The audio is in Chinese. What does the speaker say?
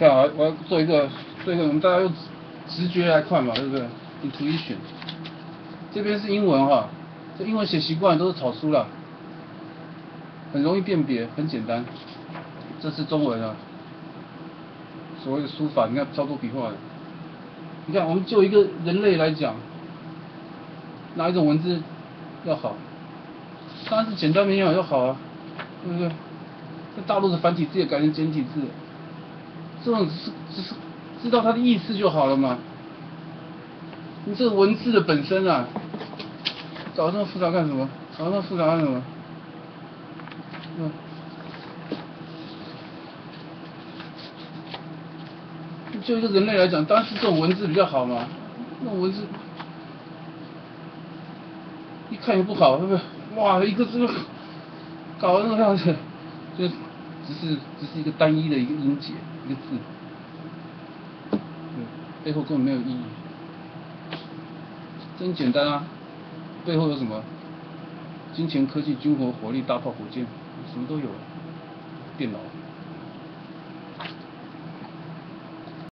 看啊，我要做一个做一个，我们大家用直觉来看嘛，对不对？Intuition。这边是英文哈，这英文写习惯都是草书啦，很容易辨别，很简单。这是中文啊，所谓的书法，你看超多笔画的。你看，我们就一个人类来讲，哪一种文字要好？当然是简单明了要好啊，对不对？在大陆的繁体字也改成简体字，这种只是只是知道它的意思就好了嘛。你这个文字的本身啊，搞那么复杂干什么？搞那么复杂干什么？嗯。就一个人类来讲，当时这种文字比较好嘛。那文字一看也不好，是不是？哇，一个字搞成那个样子，就只是只是一个单一的一个音节，个字，对，背后根本没有意义。真简单啊，背后有什么？金钱、科技、军火、火力、大炮、火箭，什么都有，电脑。